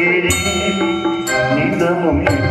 querer, me dá.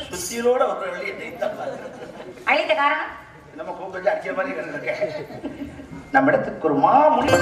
சுத்தியலோட வர்ற வழி என்னைத்தான் அழைத்த காரணம் நம்ம கூப்பிட்டு அடிக்கிற மாதிரி நம்ம இடத்துக்கு ஒரு மாமுனி.